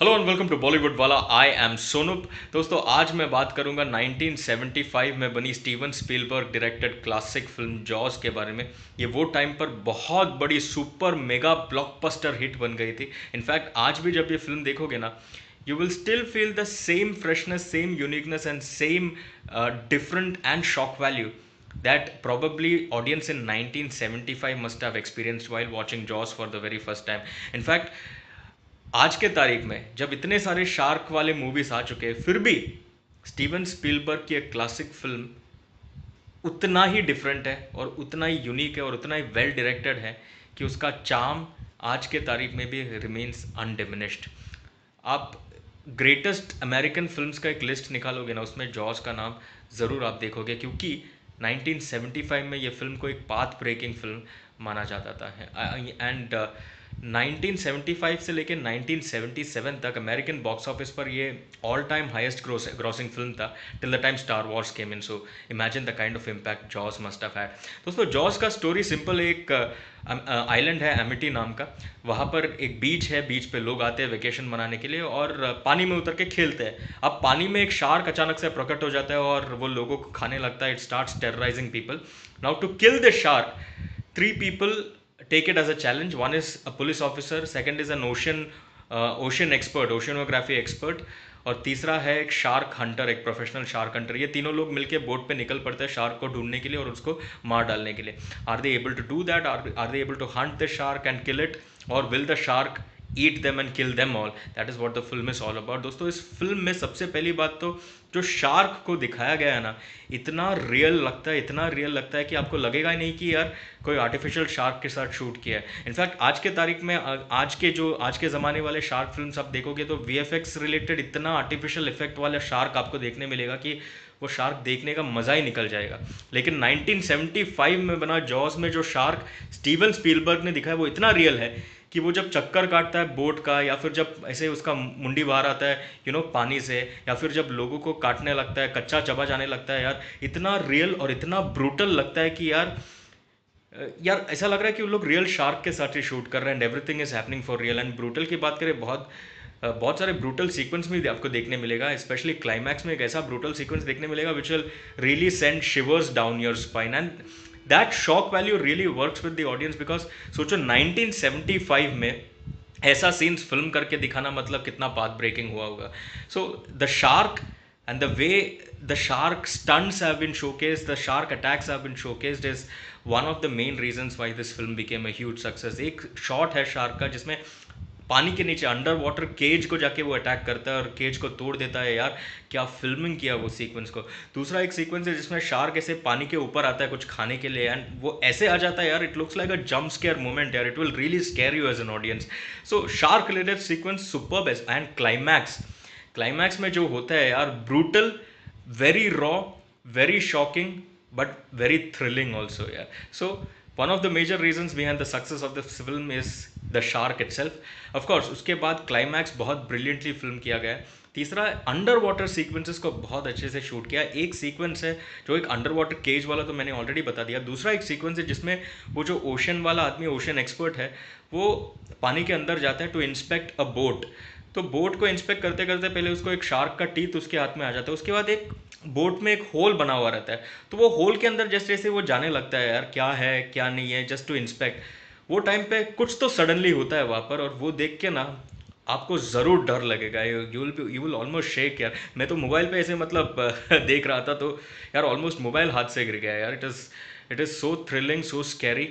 Hello and welcome to Bollywood वाला I M सोनुप दोस्तों, आज मैं बात करूँगा 1975 में बनी Steven Spielberg directed classic film Jaws के बारे में। ये वो टाइम पर बहुत बड़ी सुपर मेगा ब्लॉकबस्टर हिट बन गई थी। इनफैक्ट आज भी जब ये फ़िल्म देखोगे ना you will still feel the same freshness same uniqueness and same different and shock value that probably audience in 1975 must have experience while watching Jaws for the very first time in fact आज के तारीख में जब इतने सारे shark वाले movies आ चुके हैं, फिर भी स्टीवन स्पीलबर्ग की एक क्लासिक फ़िल्म उतना ही डिफरेंट है और उतना ही यूनिक है और उतना ही वेल डायरेक्टेड है कि उसका चाम आज के तारीख में भी रिमेन्स अनडिमिनिश्ड आप ग्रेटेस्ट अमेरिकन फिल्म्स का एक लिस्ट निकालोगे ना, उसमें जॉर्ज का नाम ज़रूर आप देखोगे, क्योंकि 1975 में ये फ़िल्म को एक पाथ ब्रेकिंग फ़िल्म माना जाता था। एंड 1975 से लेकर 1977 तक अमेरिकन बॉक्स ऑफ़िस पर ये all time highest grossing film था till the time Star Wars came in so imagine the kind of impact Jaws must have had दोस्तों जॉस का स्टोरी सिंपल एक आइलैंड है एमिटी नाम का. वहाँ पर एक बीच है बीच पे लोग आते हैं वेकेशन मनाने के लिए और पानी में उतर के खेलते हैं. अब पानी में एक शार्क अचानक से प्रकट हो जाता है और वो लोगों को खाने लगता है. It start terrorizing people now to kill the shark three people take it as a challenge. One is a police officer, second is an ocean uh, ocean expert, oceanography expert, और तीसरा है एक शार्क हंटर एक professional shark hunter ये तीनों लोग मिलके boat पे निकल पड़ते हैं शार्क को ढूँढने के लिए और उसको मार डालने के लिए. Are they able to do that are they able to hunt the shark and kill it और will the shark eat them and kill them all that is what the film is all about दोस्तों, इस film में सबसे पहली बात तो जो shark को दिखाया गया है ना, इतना रियल लगता है, इतना रियल लगता है कि आपको लगेगा ही नहीं कि यार कोई आर्टिफिशियल शार्क के साथ शूट किया है। इनफैक्ट आज के तारीख में आज के जो, आज के ज़माने वाले शार्क फ़िल्म आप देखोगे तो वी एफ़ एक्स रिलेटेड इतना आर्टिफिशियल इफ़ेक्ट वाला शार्क आपको देखने मिलेगा कि वो शार्क देखने का मज़ा ही निकल जाएगा। लेकिन 1975 में बना जॉस में जो शार्क स्टीवन स्पीलबर्ग ने दिखाया, वो इतना रियल है कि वो जब चक्कर काटता है बोट का, या फिर जब ऐसे उसका मुंडी बाहर आता है यू नो पानी से, या फिर जब लोगों को काटने लगता है, कच्चा चबा जाने लगता है, यार, इतना रियल और इतना ब्रूटल लगता है कि यार यार, ऐसा लग रहा है कि वो लोग रियल शार्क के साथ ही शूट कर रहे हैं and everything is happening for real and brutal की बात करें, बहुत बहुत सारे ब्रूटल सीक्वेंस भी आपको देखने मिलेगा स्पेशली क्लाइमैक्स में एक ऐसा ब्रूटल सीक्वेंस देखने मिलेगा which will really send shivers down your spine and that shock value really work with the audience because सोचो 1975 में ऐसा सीन्स फ़िल्म करके दिखाना मतलब कितना पाथ ब्रेकिंग हुआ होगा। So the shark and the way the shark stunts have been showcased the shark attacks have been showcased is one of the main reasons why this film became a huge success एक short है shark का जिसमें पानी के नीचे under water cage को जाके वो अटैक करता है और केज को तोड़ देता है यार। क्या फिल्मिंग किया वो सीक्वेंस को। दूसरा एक सीक्वेंस है जिसमें शार्क ऐसे पानी के ऊपर आता है कुछ खाने के लिए एंड वो ऐसे आ जाता है यार it looks like a jump scare moment यार। It will really scare you as an audience so shark related sequence super best and climax climax में जो होता है यार brutal very raw very shocking but very thrilling also यार। So one of the major reason behind the success of the film is the shark itself of course उसके बाद climax बहुत brilliantly film किया गया है। तीसरा अंडर वाटर सीक्वेंसेस को बहुत अच्छे से शूट किया एक सीक्वेंस है जो एक अंडर वाटर केज वाला तो मैंने ऑलरेडी बता दिया। दूसरा एक सीक्वेंस है जिसमें वो जो ओशन वाला आदमी ओशन एक्सपर्ट है, वो पानी के अंदर जाता है टू इंस्पेक्ट अ बोट तो बोट को इंस्पेक्ट करते करते पहले उसको एक शार्क का टीथ उसके हाथ में आ जाता है। उसके बाद एक बोट में एक होल बना हुआ रहता है। तो वो होल के अंदर जैसे जैसे वो जाने लगता है, यार, क्या है, क्या नहीं है जस्ट टू इंस्पेक्ट वो टाइम पे कुछ तो सडनली होता है वहाँ पर और वो देख के ना आपको ज़रूर डर लगेगा। You will you will almost shake यार। मैं तो मोबाइल पे ऐसे मतलब देख रहा था तो यार ऑलमोस्ट मोबाइल हाथ से गिर गया यार। It is it is so thrilling so scary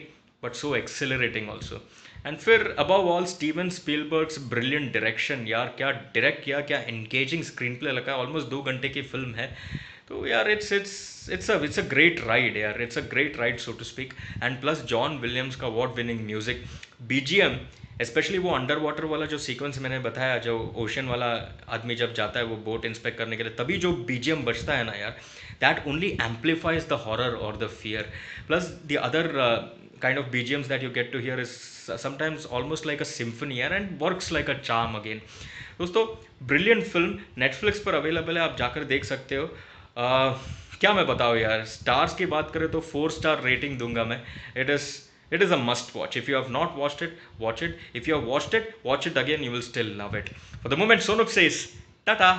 but so accelerating also and फिर above all Steven Spielberg's brilliant direction यार, क्या डायरेक्ट किया क्या इंगेजिंग स्क्रीन प्ले लगा ऑलमोस्ट दो घंटे की फ़िल्म है। तो यार it's it's it's a it's a great ride यार. It's a great ride so to speak and plus John Williams का award winning music BGM specially वो अंडर वाटर वाला जो सीक्वेंस मैंने बताया, जो ओशन वाला आदमी जब जाता है, वो बोट इंस्पेक्ट करने के लिए, तभी जो बीजीएम बचता है ना यार that only amplifies the horror और the fear plus the other kind of BGMs that you get to hear is sometimes almost like a symphony and works like a charm again दोस्तों brilliant film Netflix पर available है आप जाकर देख सकते हो क्या मैं बताऊँ यार स्टार्स की बात करें तो फोर स्टार रेटिंग दूँगा मैं it is It is a must watch. If you have not watched it, watch it. If you have watched it, watch it again. You will still love it. For the moment, Sonuk says, Tata.